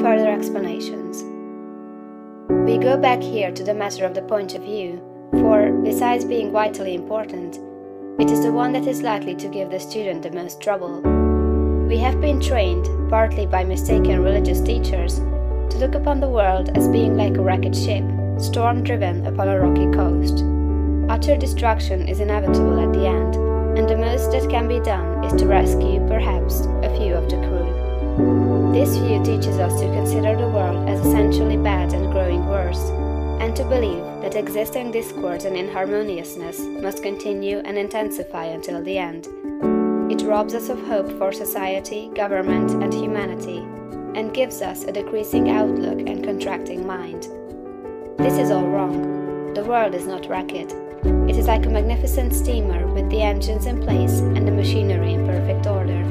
further explanations. We go back here to the matter of the point of view, for, besides being vitally important, it is the one that is likely to give the student the most trouble. We have been trained, partly by mistaken religious teachers, to look upon the world as being like a wrecked ship, storm driven upon a rocky coast. Utter destruction is inevitable at the end, and the most that can be done is to rescue, perhaps, a few of the crew. This view teaches us to consider the world as essentially bad and growing worse, and to believe that existing discord and inharmoniousness must continue and intensify until the end. It robs us of hope for society, government, and humanity, and gives us a decreasing outlook and contracting mind. This is all wrong. The world is not wrecked. It is like a magnificent steamer with the engines in place and the machinery in perfect order.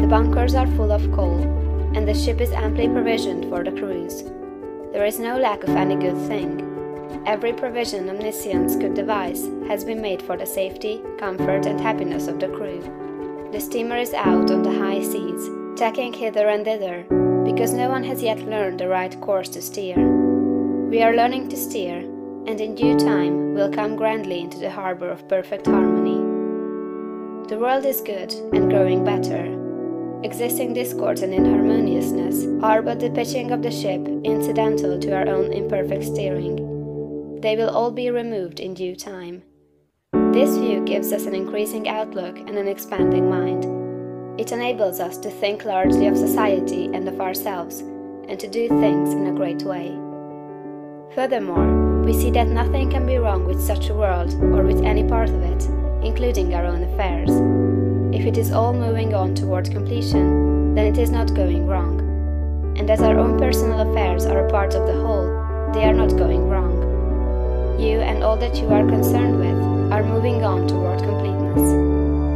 The bunkers are full of coal, and the ship is amply provisioned for the cruise. There is no lack of any good thing. Every provision omniscience could devise has been made for the safety, comfort, and happiness of the crew. The steamer is out on the high seas, tacking hither and thither, because no one has yet learned the right course to steer. We are learning to steer, and in due time will come grandly into the harbor of perfect harmony. The world is good and growing better. Existing discords and inharmoniousness are but the pitching of the ship incidental to our own imperfect steering. They will all be removed in due time. This view gives us an increasing outlook and an expanding mind. It enables us to think largely of society and of ourselves, and to do things in a great way. Furthermore, we see that nothing can be wrong with such a world or with any part of it, including our own affairs. If it is all moving on toward completion, then it is not going wrong. And as our own personal affairs are a part of the whole, they are not going wrong. You and all that you are concerned with are moving on toward completeness.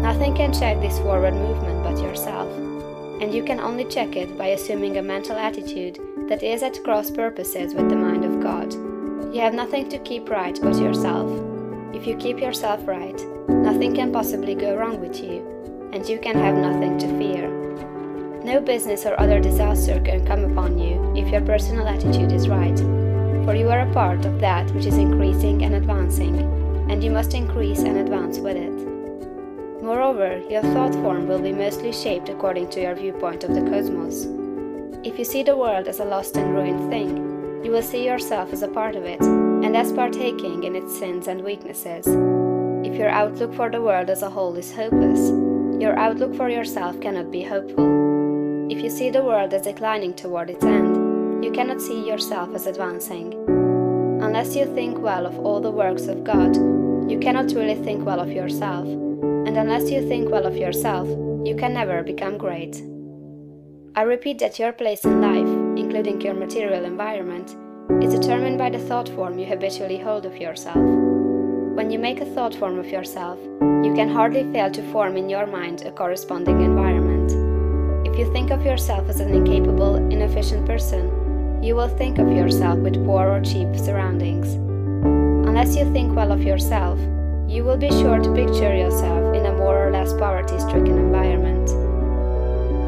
Nothing can check this forward movement but yourself, and you can only check it by assuming a mental attitude that is at cross purposes with the mind of God. You have nothing to keep right but yourself. If you keep yourself right, nothing can possibly go wrong with you, and you can have nothing to fear. No business or other disaster can come upon you if your personal attitude is right, for you are a part of that which is increasing and advancing, and you must increase and advance with it. Moreover, your thought form will be mostly shaped according to your viewpoint of the cosmos. If you see the world as a lost and ruined thing, you will see yourself as a part of it, and as partaking in its sins and weaknesses. If your outlook for the world as a whole is hopeless, your outlook for yourself cannot be hopeful. If you see the world as declining toward its end, you cannot see yourself as advancing. Unless you think well of all the works of God, you cannot really think well of yourself, and unless you think well of yourself, you can never become great. I repeat that your place in life, including your material environment, is determined by the thought form you habitually hold of yourself. When you make a thought form of yourself, you can hardly fail to form in your mind a corresponding environment. If you think of yourself as an incapable, inefficient person, you will think of yourself with poor or cheap surroundings. Unless you think well of yourself, you will be sure to picture yourself in a more or less poverty stricken environment.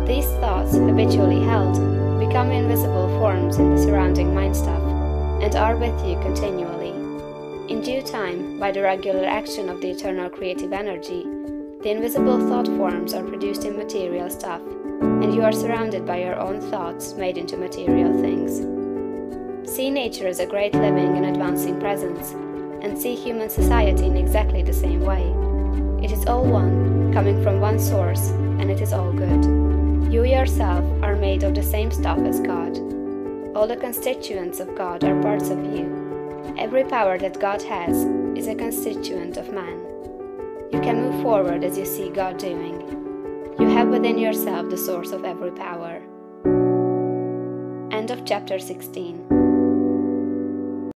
These thoughts, habitually held, become invisible forms in the surrounding mind stuff, and are with you continually. In due time, by the regular action of the eternal creative energy, the invisible thought forms are produced in material stuff, and you are surrounded by your own thoughts made into material things. See nature as a great living and advancing presence, and see human society in exactly the same way. It is all one, coming from one source, and it is all good. You yourself are made of the same stuff as God. All the constituents of God are parts of you. Every power that God has is a constituent of man. You can move forward as you see God doing. You have within yourself the source of every power. End of chapter 16.